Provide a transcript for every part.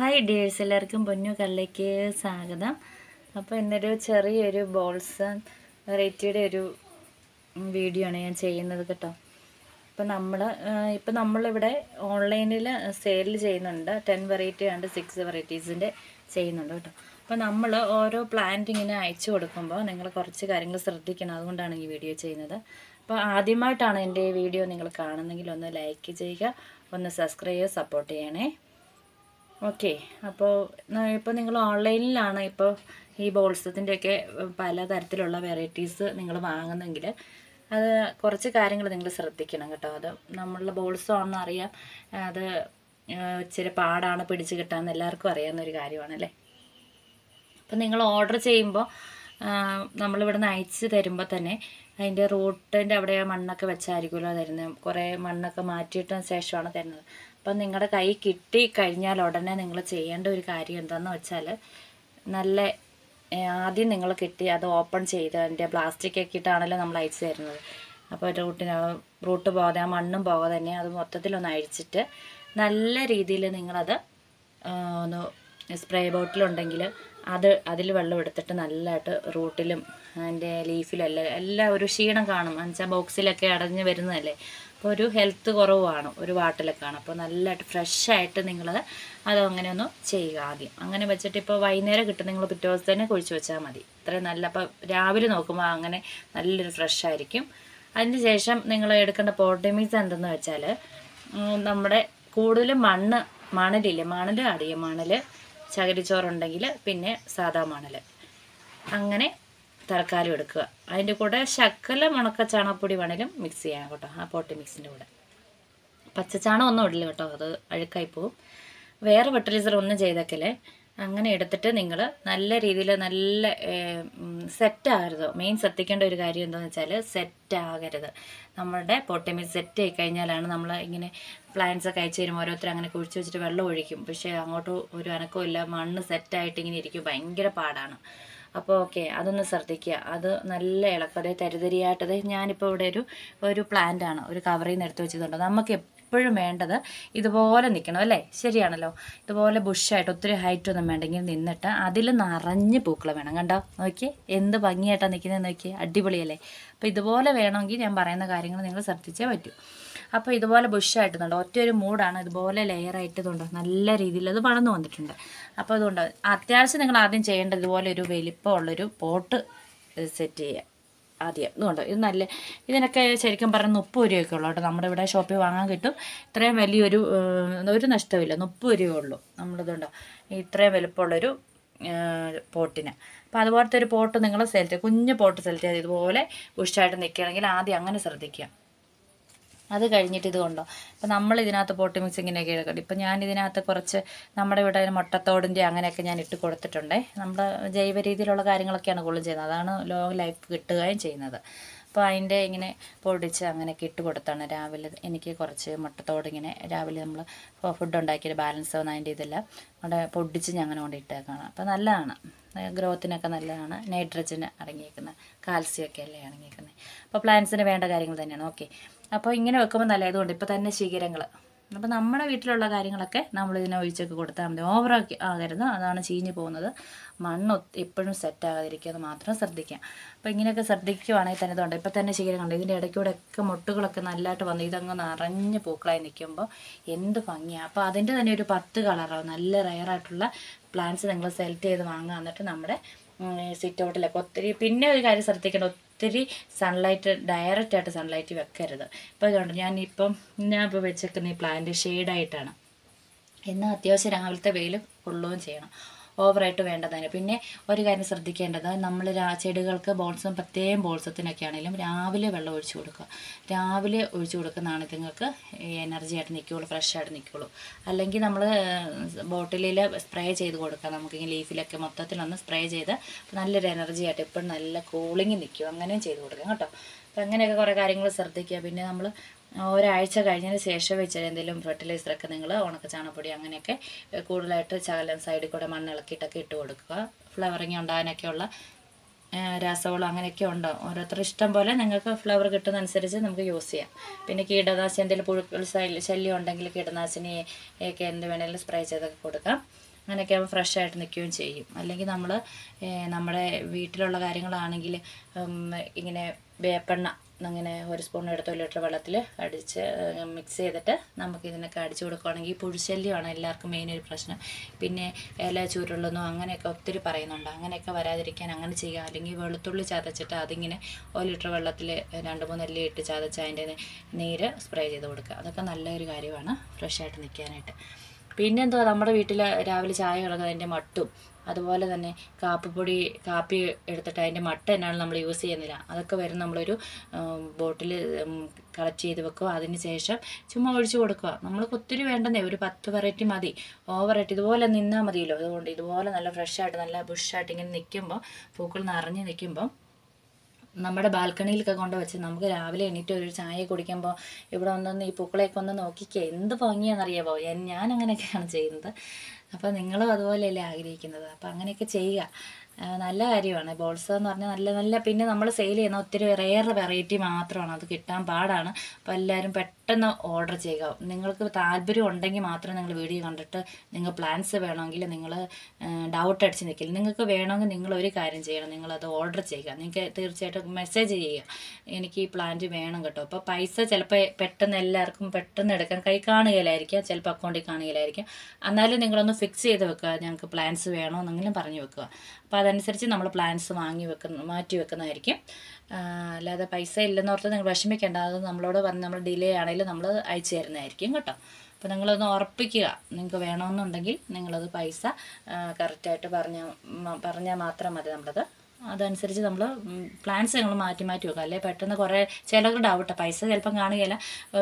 Hi dears എല്ലാവർക്കും പൊന്നു കള്ളിലേക്ക് സ്വാഗതം. അപ്പോൾ ഇന്നൊരു ചെറിയൊരു ബോൾസ് വെറൈറ്റിയുടെ ഒരു വീഡിയോ ആണ് ഞാൻ ചെയ്യുന്നത് കേട്ടോ. അപ്പോൾ നമ്മൾ ഇപ്പോൾ നമ്മളിവിടെ ഓൺലൈനിൽ സെയിൽ ചെയ്യുന്നുണ്ട്. ടെൻ വെറൈറ്റി ആണ്ട് സിക്സ് വെറൈറ്റീസിന്റെ ചെയ്യുന്നുണ്ട് കേട്ടോ. അപ്പോൾ നമ്മൾ ഓരോ പ്ലാന്റ് ഇങ്ങനെ അയച്ചു കൊടുക്കുമ്പോൾ നിങ്ങൾ കുറച്ച് കാര്യങ്ങൾ ശ്രദ്ധിക്കണം. അതുകൊണ്ടാണ് ഈ വീഡിയോ ചെയ്യുന്നത്. അപ്പോൾ ആദ്യമായിട്ടാണ് എന്റെ വീഡിയോ നിങ്ങൾ കാണുന്നെങ്കിൽ ഒന്ന് ലൈക്ക് ചെയ്യുക ഒന്ന് സബ്സ്ക്രൈബ് സപ്പോർട്ട് ചെയ്യണേ. ഓക്കെ. അപ്പോൾ ഇപ്പോൾ നിങ്ങൾ ഓൺലൈനിലാണ് ഇപ്പോൾ ഈ ബോൾസത്തിന്റെയൊക്കെ പല തരത്തിലുള്ള വെറൈറ്റീസ് നിങ്ങൾ വാങ്ങുന്നെങ്കിൽ അത് കുറച്ച് കാര്യങ്ങൾ നിങ്ങൾ ശ്രദ്ധിക്കണം കേട്ടോ. അത് നമ്മളുടെ ബോൾസ് ആണെന്ന് അറിയാം അത് ഇച്ചിരി പാടാണ് പിടിച്ച് കിട്ടാമെന്ന് എല്ലാവർക്കും അറിയാവുന്ന ഒരു കാര്യമാണല്ലേ? അപ്പം നിങ്ങൾ ഓർഡർ ചെയ്യുമ്പോൾ നമ്മളിവിടെ നിന്ന് അയച്ച് തരുമ്പോൾ തന്നെ അതിന്റെ റൂട്ടിന്റെ അവിടെ മണ്ണൊക്കെ വെച്ചായിരിക്കുമല്ലോ തരുന്നത്. കുറേ മണ്ണൊക്കെ മാറ്റിയിട്ടതിന് ശേഷമാണ് തരുന്നത്. അപ്പം നിങ്ങളുടെ കൈ കിട്ടി കഴിഞ്ഞാൽ ഉടനെ നിങ്ങൾ ചെയ്യേണ്ട ഒരു കാര്യം എന്താണെന്ന് വെച്ചാൽ നല്ല ആദ്യം നിങ്ങൾ കിട്ടി അത് ഓപ്പൺ ചെയ്ത് അതിന്റെ പ്ലാസ്റ്റിക് ഒക്കെ ഇട്ടാണല്ലോ നമ്മൾ അയച്ചു തരുന്നത്. അപ്പോൾ റൂട്ടിന് റൂട്ട് പോകാതെ ആ മണ്ണും പോകാതെ തന്നെ അത് മൊത്തത്തിലൊന്ന് അഴിച്ചിട്ട് നല്ല രീതിയിൽ നിങ്ങളത് ഒന്ന് സ്പ്രേ ബോട്ടിലുണ്ടെങ്കിൽ അത് അതിൽ വെള്ളം എടുത്തിട്ട് നല്ലതായിട്ട് റൂട്ടിലും അതിന്റെ ലീഫിലും എല്ലാം എല്ലാം ഒരു ക്ഷീണം കാണും. എന്നുവെച്ചാൽ ബോക്സിലൊക്കെ അടഞ്ഞ് വരുന്നതല്ലേ? അപ്പോൾ ഒരു ഹെൽത്ത് കുറവാണ് ഒരു വാട്ടിലൊക്കെ ആണ് അപ്പോൾ നല്ലതായിട്ട് ഫ്രഷായിട്ട് നിങ്ങൾ അത് ഒന്ന് ചെയ്യുക ആദ്യം. അങ്ങനെ വെച്ചിട്ട് ഇപ്പോൾ വൈകുന്നേരം കിട്ടും. നിങ്ങൾ പിറ്റേ ദിവസം തന്നെ കുഴിച്ച് വെച്ചാൽ മതി. ഇത്രയും നല്ല അപ്പോൾ രാവിലെ നോക്കുമ്പോൾ അങ്ങനെ നല്ലൊരു ഫ്രഷ് ആയിരിക്കും. അതിന് ശേഷം നിങ്ങൾ എടുക്കേണ്ട പോട്ടമീസ് എന്തെന്ന് വെച്ചാൽ നമ്മുടെ കൂടുതലും മണ്ണ് മണലില്ലേ? മണൽ അടിയ മണൽ ചകിരിച്ചോറുണ്ടെങ്കിൽ പിന്നെ സാധാ മണൽ. അങ്ങനെ തൽക്കാലം എടുക്കുക. അതിന്റെ കൂടെ ശക്കല മുണക്ക ചാണകപ്പൊടി വേണേലും മിക്സ് ചെയ്യാം കേട്ടോ ആ പോട്ടി മിക്സിന്റെ കൂടെ. പച്ചച്ചാണം ഒന്നും ഇടില്ല കേട്ടോ അത് അഴുക്കായി പോവും. വേറെ ഫെർട്ടിലൈസർ ഒന്നും ചെയ്തേക്കല്ലേ. അങ്ങനെ എടുത്തിട്ട് നിങ്ങൾ നല്ല രീതിയിൽ നല്ല സെറ്റാകരുത് മെയിൻ ശ്രദ്ധിക്കേണ്ട ഒരു കാര്യം എന്താണെന്ന് വെച്ചാൽ സെറ്റാകരുത് നമ്മളുടെ പൊട്ടിമിക്സ് സെറ്റ് ആയി കഴിഞ്ഞാലാണ് നമ്മൾ ഇങ്ങനെ പ്ലാന്റ്സ് ഒക്കെ അയച്ചു തരും ഓരോരുത്തർ അങ്ങനെ കുഴിച്ച് വെച്ചിട്ട് വെള്ളം ഒഴിക്കും. പക്ഷേ അങ്ങോട്ട് ഒരു അനക്കവും ഇല്ല. മണ്ണ് സെറ്റായിട്ട് ഇങ്ങനെ ഇരിക്കും. ഭയങ്കര പാടാണ്. അപ്പോൾ ഓക്കെ അതൊന്ന് ശ്രദ്ധിക്കുക. അത് നല്ല ഇളക്കതെ തരിതരിയായിട്ടത് ഞാനിപ്പോൾ ഇവിടെ ഒരു ഒരു പ്ലാന്റ് ആണ് ഒരു കവറിൽ നിന്ന് എടുത്ത് വെച്ചിട്ടുണ്ട്. നമുക്ക് എപ്പോഴും വേണ്ടത് ഇതുപോലെ നിൽക്കണം അല്ലേ? ശരിയാണല്ലോ. ഇതുപോലെ ബുഷായിട്ട് ഒത്തിരി ഹൈറ്റ് ഒന്നും വേണ്ടെങ്കിൽ നിന്നിട്ട് അതിൽ നിറഞ്ഞ് പൂക്കൾ വേണം കണ്ടോ? നോക്കിയേ എന്ത് ഭംഗിയായിട്ടാണ് നിൽക്കുന്നത് നോക്കിയേ അടിപൊളിയല്ലേ? അപ്പോൾ ഇതുപോലെ വേണമെങ്കിൽ ഞാൻ പറയുന്ന കാര്യങ്ങൾ നിങ്ങൾ ശ്രദ്ധിച്ചേ പറ്റൂ. അപ്പോൾ ഇതുപോലെ ബുഷായിട്ടുണ്ട് ഒറ്റ ഒരു മൂടാണ്. ഇതുപോലെ ലെയറായിട്ട് ഇതുണ്ട് നല്ല രീതിയിൽ അത് വളർന്നു വന്നിട്ടുണ്ട്. അപ്പോൾ അതുകൊണ്ട് അത്യാവശ്യം നിങ്ങൾ ആദ്യം ചെയ്യേണ്ടത് ഇതുപോലെ ഒരു വലിപ്പമുള്ളൊരു പോട്ട് സെറ്റ് ചെയ്യുക ആദ്യം. ഇതുകൊണ്ട് ഇത് നല്ല ഇതിനൊക്കെ ശരിക്കും പറഞ്ഞാൽ മുപ്പത് രൂപയൊക്കെ ഉള്ളൂ കേട്ടോ. നമ്മുടെ ഇവിടെ ഷോപ്പിൽ വാങ്ങാൻ കിട്ടും. ഇത്രയും വലിയൊരു ഒരു നഷ്ടമില്ല. മുപ്പത് രൂപയേ ഉള്ളൂ. നമ്മളിതുണ്ടോ ഇത്രയും വലിപ്പമുള്ളൊരു പോട്ടിന് അപ്പോൾ അതുപോലത്തെ ഒരു പോട്ട് നിങ്ങൾ സെലക്ട് കുഞ്ഞ് പോട്ട് സെലക്ട് ചെയ്ത് ഇതുപോലെ ബുഷായിട്ട് നിൽക്കുകയാണെങ്കിൽ ആദ്യം അങ്ങനെ ശ്രദ്ധിക്കുക. അത് കഴിഞ്ഞിട്ട് ഇത് കൊണ്ടോ. അപ്പോൾ നമ്മൾ ഇതിനകത്ത് പോട്ടി മിക്സിങ്ങിനൊക്കെ എടുക്കട്ടെ ഇപ്പം ഞാൻ ഇതിനകത്ത് കുറച്ച് നമ്മുടെ ഇവിടെ മുട്ടത്തോടിന്റെ അങ്ങനെയൊക്കെ ഞാൻ ഇട്ട് കൊടുത്തിട്ടുണ്ടേ. നമ്മുടെ ജൈവ രീതിയിലുള്ള കാര്യങ്ങളൊക്കെയാണ് കൂടുതലും ചെയ്യുന്നത്. അതാണ് ലോങ് ലൈഫ് കിട്ടുകയും ചെയ്യുന്നത്. അപ്പോൾ അതിന്റെ ഇങ്ങനെ പൊടിച്ച് അങ്ങനെയൊക്കെ ഇട്ട് കൊടുത്താണ് രാവിലെ എനിക്ക് കുറച്ച് മുട്ടത്തോട് ഇങ്ങനെ രാവിലെ നമ്മൾ ഫുഡ് ഉണ്ടാക്കിയ ബാലൻസ് ആവുന്ന അതിന്റെ ഇതെല്ലാം അവിടെ പൊടിച്ച് ഞാൻ അങ്ങനെ കൊണ്ട് ഇട്ടേക്കാണ്. അപ്പോൾ നല്ലതാണ്. ഗ്രോത്തിനൊക്കെ നല്ലതാണ്. നൈട്രജൻ അടങ്ങിയേക്കുന്നത് കാൽസ്യമൊക്കെ അല്ലേ അടങ്ങിയേക്കുന്നത് അപ്പോൾ പ്ലാന്റ്സിന് വേണ്ട കാര്യങ്ങൾ തന്നെയാണ്. ഓക്കെ. അപ്പോൾ ഇങ്ങനെ വെക്കുമ്പോൾ നല്ലതുകൊണ്ട് ഇപ്പോൾ തന്നെ ശീകരങ്ങൾ അപ്പോൾ നമ്മുടെ വീട്ടിലുള്ള കാര്യങ്ങളൊക്കെ നമ്മൾ ഇതിനെ ഒഴിച്ചൊക്കെ കൊടുത്താൽ മതി. ഓവറാക്കി ആകരുത്. അതാണ് ചീഞ്ഞ് പോകുന്നത്. മണ്ണ് എപ്പോഴും സെറ്റ് ആകാതിരിക്കുക മാത്രം ശ്രദ്ധിക്കുക. അപ്പോൾ ഇങ്ങനെയൊക്കെ ശ്രദ്ധിക്കുവാണെങ്കിൽ തന്നെ ഇതുണ്ട്. ഇപ്പോൾ തന്നെ ശീകരങ്ങൾ ഇതിന്റെ ഇടയ്ക്കൂടെ ഒക്കെ മുട്ടുകളൊക്കെ നല്ലതായിട്ട് വന്ന് ഇതങ്ങ് നിറഞ്ഞ് പൂക്കളായി നിൽക്കുമ്പോൾ എന്ത് ഭംഗിയാണ് അപ്പോൾ അതിന്റെ തന്നെ ഒരു പത്ത് കളറാവും നല്ല റയറായിട്ടുള്ള പ്ലാന്റ്സ് നിങ്ങൾ സെലക്ട് ചെയ്ത് വാങ്ങുക. എന്നിട്ട് നമ്മുടെ സിറ്റ് ഔട്ടിലൊക്കെ ഒത്തിരി പിന്നെ ഒരു കാര്യം ശ്രദ്ധിക്കേണ്ട ഒത്തിരി സൺലൈറ്റ് ഡയറക്റ്റ് ആയിട്ട് സൺലൈറ്റ് വെക്കരുത്. ഇപ്പോൾ ഇതുകൊണ്ട് ഞാനിപ്പം ഞാൻ ഇപ്പോൾ വെച്ചേക്കുന്ന ഈ പ്ലാന്റ് ഷെയ്ഡായിട്ടാണ് എന്നാൽ അത്യാവശ്യം രാവിലത്തെ വെയിൽ കൊള്ളുകയും ചെയ്യണം. ഓവറായിട്ട് വേണ്ടതാണ് പിന്നെ ഒരു കാര്യം ശ്രദ്ധിക്കേണ്ടത് നമ്മൾ ചെടികൾക്ക് ബോൾസും പ്രത്യേകം ബോൾസത്തിനൊക്കെ ആണെങ്കിലും രാവിലെ വെള്ളം ഒഴിച്ചു കൊടുക്കുക. രാവിലെ ഒഴിച്ചു കൊടുക്കുന്നതാണ് ഇതുങ്ങൾക്ക് എനർജി ആയിട്ട് നിൽക്കുകയുള്ളൂ ഫ്രഷ് ആയിട്ട് നിൽക്കുകയുള്ളൂ. അല്ലെങ്കിൽ നമ്മൾ ബോട്ടിലിൽ സ്പ്രേ ചെയ്ത് കൊടുക്കുക നമുക്കിങ്ങനെ ലീഫിലൊക്കെ മൊത്തത്തിലൊന്ന് സ്പ്രേ ചെയ്ത് നല്ലൊരു എനർജി ആയിട്ട് എപ്പോഴും നല്ല കൂളിങ് നിൽക്കും. അങ്ങനെയും ചെയ്ത് കൊടുക്കാം കേട്ടോ. അപ്പം അങ്ങനെയൊക്കെ കുറേ കാര്യങ്ങൾ ശ്രദ്ധിക്കുക. പിന്നെ നമ്മൾ ഒരാഴ്ച കഴിഞ്ഞതിന് ശേഷം വെച്ചാൽ എന്തെങ്കിലും ഫെർട്ടിലൈസറൊക്കെ നിങ്ങൾ ഉണക്ക ചാണപ്പൊടി അങ്ങനെയൊക്കെ കൂടുതലായിട്ട് ചകലം സൈഡിൽ കൂടെ മണ്ണിളക്കിയിട്ടൊക്കെ ഇട്ട് കൊടുക്കുക. ഫ്ലവറിങ് ഉണ്ടാകാനൊക്കെയുള്ള രാസവളം അങ്ങനെയൊക്കെ ഉണ്ടോ? ഓരോരുത്തർ ഇഷ്ടം പോലെ നിങ്ങൾക്ക് ഫ്ലവർ കിട്ടുന്നതനുസരിച്ച് നമുക്ക് യൂസ് ചെയ്യാം. പിന്നെ കീടനാശിനി എന്തെങ്കിലും പുഴുക്കൾ ശല്യം ഉണ്ടെങ്കിൽ കീടനാശിനി ഒക്കെ എന്ത് വേണമെങ്കിലും സ്പ്രേ ചെയ്തൊക്കെ കൊടുക്കാം. അങ്ങനെയൊക്കെ ആകുമ്പോൾ ഫ്രഷ് ആയിട്ട് നിൽക്കുകയും ചെയ്യും. അല്ലെങ്കിൽ നമ്മൾ നമ്മുടെ വീട്ടിലുള്ള കാര്യങ്ങളാണെങ്കിൽ ഇങ്ങനെ വേപ്പെണ്ണ അങ്ങനെ ഒരു സ്പൂൺ എടുത്ത് ലിറ്റർ വെള്ളത്തിൽ അടിച്ച് മിക്സ് ചെയ്തിട്ട് നമുക്ക് ഇതിനൊക്കെ അടിച്ചു കൊടുക്കുകയാണെങ്കിൽ പുഴുശല്യമാണ് എല്ലാവർക്കും മെയിൻ ഒരു പ്രശ്നം. പിന്നെ ഇല ചുരുളുന്നു അങ്ങനെയൊക്കെ ഒത്തിരി പറയുന്നുണ്ട്. അങ്ങനെയൊക്കെ വരാതിരിക്കാൻ അങ്ങനെ ചെയ്യുക. അല്ലെങ്കിൽ വെളുത്തുള്ളി ചതച്ചിട്ട് അതിങ്ങനെ ഒരു ലിറ്റർ വെള്ളത്തിൽ രണ്ട് മൂന്ന് എല്ലി ഇട്ട് ചതച്ച് അതിന്റെ നീര് സ്പ്രേ ചെയ്ത് കൊടുക്കുക. അതൊക്കെ നല്ലൊരു കാര്യമാണ്. ഫ്രഷായിട്ട് നിൽക്കാനായിട്ട്. പിന്നെ എന്തുവാ നമ്മുടെ വീട്ടിൽ രാവിലെ ചായ കിടക്കുന്നത് അതിന്റെ മട്ടും അതുപോലെ തന്നെ കാപ്പിപ്പൊടി കാപ്പി എടുത്തിട്ട് അതിന്റെ മട്ട എന്നാണ് നമ്മൾ യൂസ് ചെയ്യുന്നില്ല. അതൊക്കെ വരും നമ്മളൊരു ബോട്ടിൽ കളക്ട് ചെയ്ത് വെക്കുക അതിന് ശേഷം ചുമ്മാ ഒഴിച്ചു കൊടുക്കുക. നമ്മൾക്ക് ഒത്തിരി വേണ്ടെന്നേ ഒരു പത്ത് വെറൈറ്റി മതി. ഓവറായിട്ട് ഇതുപോലെ നിന്നാൽ മതിയല്ലോ. അതുകൊണ്ട് ഇതുപോലെ നല്ല ഫ്രഷായിട്ട് നല്ല ബുഷായിട്ട് ഇങ്ങനെ നിൽക്കുമ്പോൾ പൂക്കൾ നിറഞ്ഞ് നിൽക്കുമ്പോൾ നമ്മുടെ ബാൽക്കണിയിലൊക്കെ കൊണ്ട് വെച്ച് നമുക്ക് രാവിലെ എണീറ്റ് ഒരു ചായ കുടിക്കുമ്പോൾ ഇവിടെ ഒന്നൊന്ന് ഈ പൂക്കളെയൊക്കെ ഒന്ന് നോക്കിക്കുക എന്ത് ഭംഗിയാണെന്നറിയാമോ ഞാൻ അങ്ങനെയൊക്കെയാണ് ചെയ്യുന്നത്. അപ്പോൾ നിങ്ങളും അതുപോലെയല്ലേ ആഗ്രഹിക്കുന്നത്. അപ്പോൾ അങ്ങനെയൊക്കെ ചെയ്യുക. നല്ല കാര്യമാണ്. ബോൾസ് എന്ന് പറഞ്ഞാൽ നല്ല നല്ല പിന്നെ നമ്മൾ സെയിൽ ചെയ്യുന്ന ഒത്തിരി റെയർ വെറൈറ്റി മാത്രമാണ്. അത് കിട്ടാൻ പാടാണ്. അപ്പോൾ എല്ലാവരും പെട്ടെന്ന് ഓർഡർ ചെയ്യുക. നിങ്ങൾക്ക് താല്പര്യം ഉണ്ടെങ്കിൽ മാത്രം നിങ്ങൾ വീഡിയോ കണ്ടിട്ട് നിങ്ങൾ പ്ലാൻസ് വേണമെങ്കിൽ നിങ്ങൾ ഡൗട്ട് അടിച്ച് നിൽക്കില്ല. നിങ്ങൾക്ക് വേണമെങ്കിൽ നിങ്ങൾ ഒരു കാര്യം ചെയ്യണം. നിങ്ങളത് ഓർഡർ ചെയ്യുക. നിങ്ങൾക്ക് തീർച്ചയായിട്ടും മെസ്സേജ് ചെയ്യുക. എനിക്ക് ഈ പ്ലാന്റ് വേണം കേട്ടോ. അപ്പോൾ പൈസ ചിലപ്പോൾ പെട്ടെന്ന് എല്ലാവർക്കും പെട്ടെന്ന് എടുക്കാൻ കൈ കാണുകയിലായിരിക്കാം ചിലപ്പോൾ അക്കൗണ്ടിൽ കാണുകയിലായിരിക്കാം എന്നാലും നിങ്ങളൊന്ന് ഫിക്സ് ചെയ്ത് വെക്കുക. ഞങ്ങൾക്ക് പ്ലാൻസ് വേണമെന്നെങ്കിലും പറഞ്ഞു വെക്കുക. അപ്പോൾ അതനുസരിച്ച് നമ്മൾ പ്ലാൻസ് വാങ്ങി വെക്കുന്ന മാറ്റി വെക്കുന്നതായിരിക്കും. അല്ലാതെ പൈസ ഇല്ലെന്നോർത്ത് നിങ്ങൾ വിഷമിക്കേണ്ട. അത് നമ്മളോട് പറഞ്ഞ് നമ്മൾ ഡിലേ ആണെങ്കിലും നമ്മൾ അയച്ചു തരുന്നതായിരിക്കും കേട്ടോ. അപ്പോൾ നിങ്ങളൊന്ന് ഉറപ്പിക്കുക. നിങ്ങൾക്ക് വേണമെന്നുണ്ടെങ്കിൽ നിങ്ങളത് പൈസ കറക്റ്റായിട്ട് പറഞ്ഞാൽ പറഞ്ഞാൽ മാത്രം മതി നമ്മളത്. അതനുസരിച്ച് നമ്മൾ പ്ലാൻസ് ഞങ്ങൾ മാറ്റി മാറ്റി വെക്കുക. അല്ലേ? പെട്ടെന്ന് കുറേ ചിലവർ ഡൗട്ട് പൈസ ചിലപ്പം കാണുകയില്ല.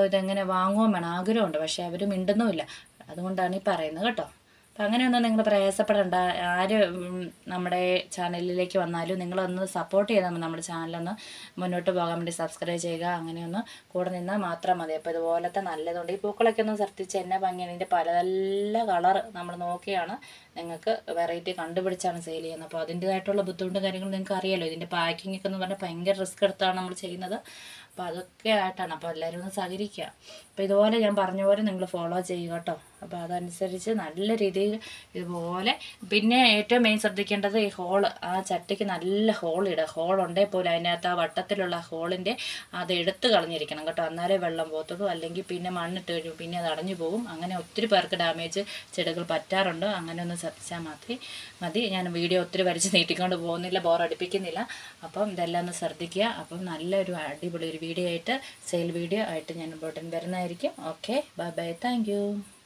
ഇതെങ്ങനെ വാങ്ങുകയും വേണം. ആഗ്രഹമുണ്ട്. പക്ഷേ അവർ മിണ്ടുന്നുമില്ല. അതുകൊണ്ടാണ് ഈ പറയുന്നത് കേട്ടോ. അപ്പം അങ്ങനെയൊന്നും നിങ്ങൾ പ്രയാസപ്പെടേണ്ട. ആര് നമ്മുടെ ചാനലിലേക്ക് വന്നാലും നിങ്ങളൊന്ന് സപ്പോർട്ട് ചെയ്താൽ നമ്മുടെ ചാനലൊന്ന് മുന്നോട്ട് പോകാൻ വേണ്ടി സബ്സ്ക്രൈബ് ചെയ്യുക അങ്ങനെയൊന്ന് കൂടെ നിന്നാൽ മാത്രം മതി. അപ്പോൾ ഇതുപോലത്തെ നല്ലതുണ്ട്. ഈ പൂക്കളൊക്കെ ഒന്ന് ശ്രദ്ധിച്ച് എന്നെ ഭംഗിയാണ്. പല നല്ല കളർ നമ്മൾ നോക്കിയാണ് നിങ്ങൾക്ക് വെറൈറ്റി കണ്ടുപിടിച്ചാണ് സെയിൽ ചെയ്യുന്നത്. അപ്പോൾ അതിന്റേതായിട്ടുള്ള ബുദ്ധിമുട്ടും കാര്യങ്ങളും നിങ്ങൾക്ക് അറിയാലോ. ഇതിന്റെ പാക്കിംഗ് ഒക്കെ എന്ന് പറഞ്ഞാൽ ഭയങ്കര റിസ്ക് എടുത്താണ് നമ്മൾ ചെയ്യുന്നത്. അപ്പോൾ അതൊക്കെ ആയിട്ടാണ്. അപ്പോൾ എല്ലാവരും ഒന്ന് സഹകരിക്കുക. അപ്പോൾ ഇതുപോലെ ഞാൻ പറഞ്ഞ പോലെ നിങ്ങൾ ഫോളോ ചെയ്യുക കേട്ടോ. അപ്പോൾ അതനുസരിച്ച് നല്ല രീതിയിൽ ഇതുപോലെ പിന്നെ ഏറ്റവും മെയിൻ ശ്രദ്ധിക്കേണ്ടത് ഈ ഹോൾ ആ ചട്ടിക്ക് നല്ല ഹോൾ ഉണ്ടേ പോലും അതിനകത്ത് ആ വട്ടത്തിലുള്ള ഹോളിന്റെ അത് എടുത്ത് കളഞ്ഞിരിക്കണം കേട്ടോ. എന്നാലേ വെള്ളം പോകത്തുള്ളൂ. അല്ലെങ്കിൽ പിന്നെ മണ്ണിട്ട് കഴിയും പിന്നെ അത് അടഞ്ഞു പോകും. അങ്ങനെ ഒത്തിരി പേർക്ക് ഡാമേജ് ചെടികൾ പറ്റാറുണ്ട്. അങ്ങനെ ഒന്ന് ശ്രദ്ധിച്ചാൽ മതി. മതി. ഞാൻ വീഡിയോ ഒത്തിരി വരച്ച് നീട്ടിക്കൊണ്ട് പോകുന്നില്ല ബോറടിപ്പിക്കുന്നില്ല അപ്പം ഇതെല്ലാം ഒന്ന് ശ്രദ്ധിക്കുക. അപ്പം നല്ലൊരു അടിപൊളി ഒരു വീഡിയോ ആയിട്ട് സെയിൽ വീഡിയോ ആയിട്ട് ഞാൻ ഉടൻ വരുന്നതായിരിക്കും. Okay bye bye thank